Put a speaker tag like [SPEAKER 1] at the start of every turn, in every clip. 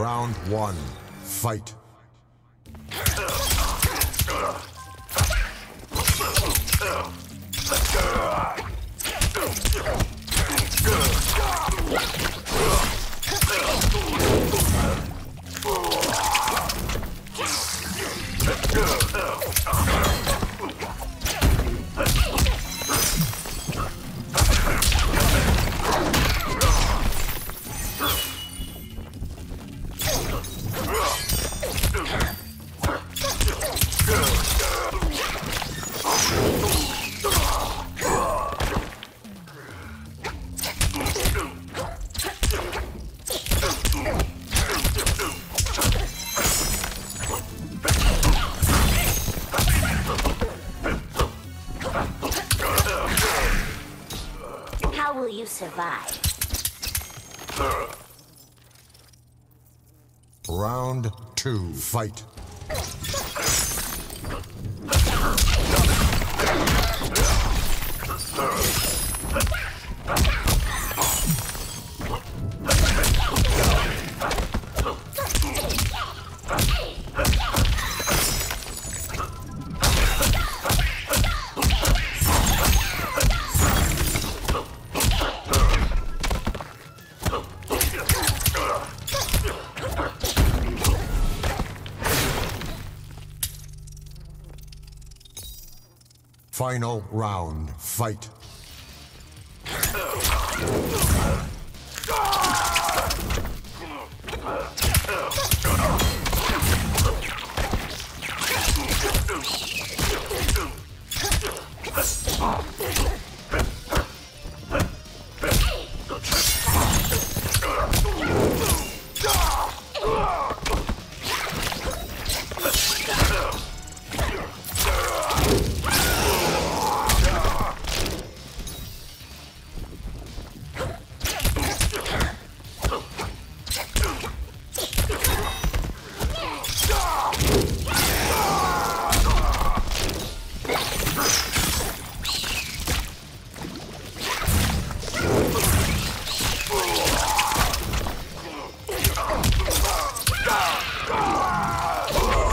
[SPEAKER 1] Round one, fight.
[SPEAKER 2] How will you survive?
[SPEAKER 1] Round two, fight. Final round, fight.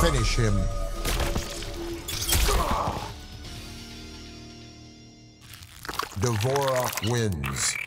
[SPEAKER 1] Finish him. Devora wins.